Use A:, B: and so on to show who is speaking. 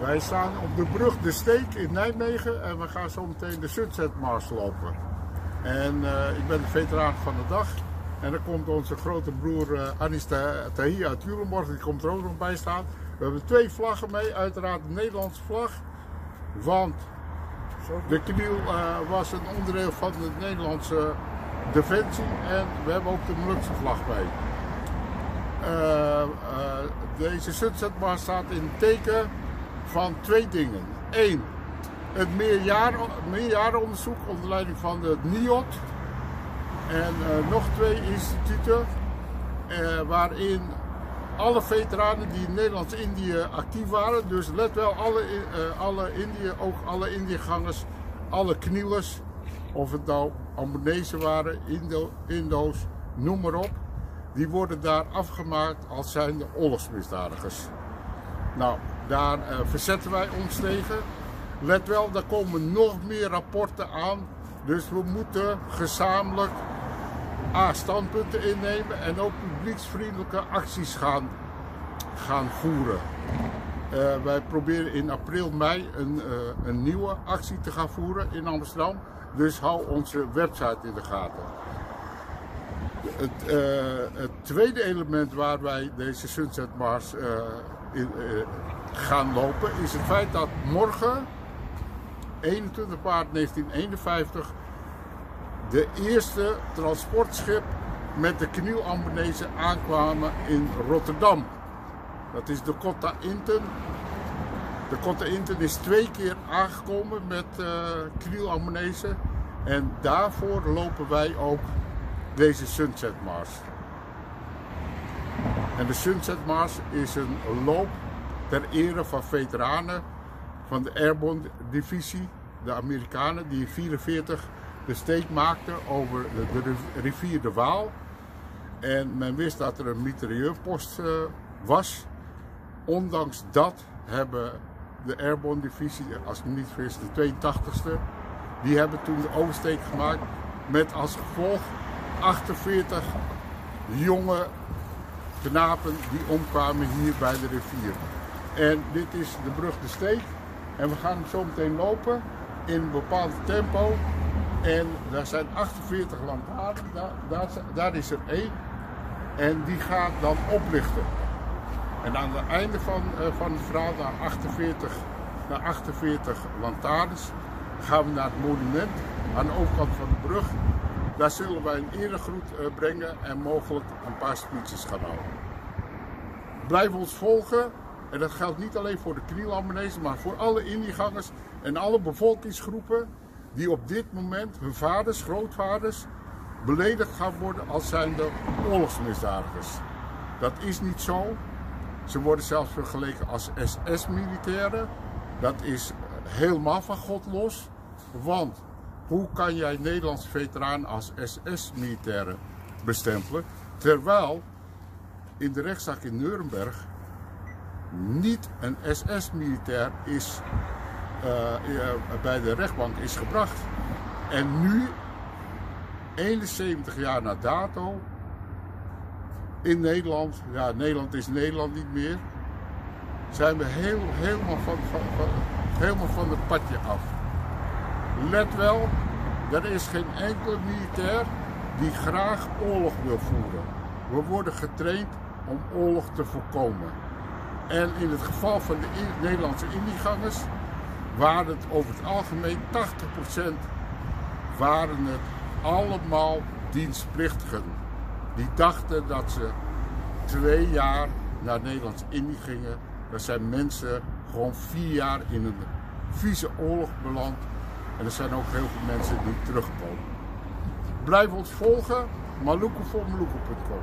A: Wij staan op de brug De Steek in Nijmegen en we gaan zo meteen de Sunset Mars lopen. En eh, ik ben de veteraan van de dag. En dan komt onze grote broer uh, Anis Tahi uit die komt er ook nog bij staan. We hebben twee vlaggen mee, uiteraard de Nederlandse vlag. Want de kniel uh, was een onderdeel van de Nederlandse defensie en we hebben ook de Molukse vlag bij. Deze Sunset staat in teken van twee dingen. Eén, het meerjaren, meerjarenonderzoek onder leiding van de NIOT. En uh, nog twee instituten uh, waarin alle veteranen die in Nederlands-Indië actief waren, dus let wel, alle, uh, alle Indië, ook alle Indiëgangers, alle knielers, of het nou Ambonezen waren, Indo, Indo's, noem maar op, die worden daar afgemaakt als zijnde oorlogsmisdadigers. Nou, daar uh, verzetten wij ons tegen. Let wel, daar komen nog meer rapporten aan. Dus we moeten gezamenlijk A, standpunten innemen en ook publieksvriendelijke acties gaan, gaan voeren. Uh, wij proberen in april, mei een, uh, een nieuwe actie te gaan voeren in Amsterdam. Dus hou onze website in de gaten. Het, het tweede element waar wij deze Sunset Mars in, gaan lopen is het feit dat morgen, 21 maart 1951, de eerste transportschip met de knielambenezen aankwamen in Rotterdam. Dat is de Cotta Inten. De Cotta Inten is twee keer aangekomen met uh, knielambenezen. En daarvoor lopen wij ook deze Sunset Mars. En de Sunset Mars is een loop ter ere van veteranen van de Airborne Divisie, de Amerikanen, die in 1944 de steek maakten over de, rivier de Waal. En men wist dat er een mitrailleurpost uh, was. Ondanks dat hebben de Airborne Divisie, als ik me niet vergis, de 82e, die hebben toen de oversteek gemaakt met als gevolg 48 jonge knapen die omkwamen hier bij de rivier. En dit is de brug de Steek. En we gaan zo meteen lopen in een bepaald tempo. En daar zijn 48 lantaarnen, daar, daar, is er één. En die gaat dan oplichten. En aan het einde van, uh, van het verhaal, na 48, na 48 lantaarns, gaan we naar het monument aan de overkant van de brug. Daar zullen wij een eregroet uh, brengen en mogelijk een paar speeches gaan houden. Blijf ons volgen. En dat geldt niet alleen voor de Knielambenezen, maar voor alle Indiegangers en alle bevolkingsgroepen die op dit moment hun vaders, grootvaders beledigd gaan worden als zijnde oorlogsmisdadigers. Dat is niet zo. Ze worden zelfs vergeleken als SS-militairen. Dat is helemaal van God los. Want hoe kan jij Nederlandse veteraan als SS-militairen bestempelen? Terwijl in de rechtszaak in Nuremberg niet een SS-militair is uh, bij de rechtbank is gebracht. En nu, 71 jaar na dato, in Nederland, ja Nederland is Nederland niet meer, zijn we heel, helemaal, van, van, van, helemaal van het padje af. Let wel, er is geen enkele militair die graag oorlog wil voeren. We worden getraind om oorlog te voorkomen. En in het geval van de Nederlandse indiegangers waren het over het algemeen 80% waren het allemaal dienstplichtigen. Die dachten dat ze twee jaar naar Nederlands Indie gingen. Dat zijn mensen gewoon vier jaar in een vieze oorlog beland. En er zijn ook heel veel mensen die terugkomen. Blijf ons volgen, maluku.com.